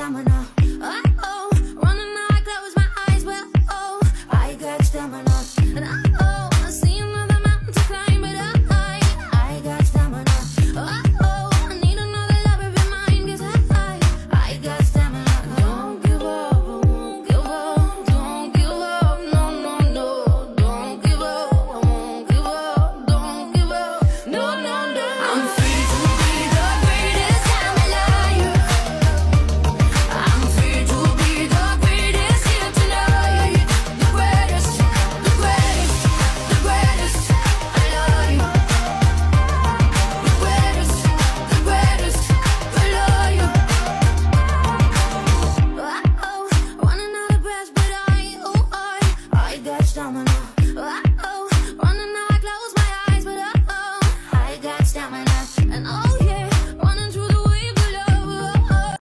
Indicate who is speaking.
Speaker 1: stamina stamina. Oh, running now I close my eyes, but oh, I got stamina and oh.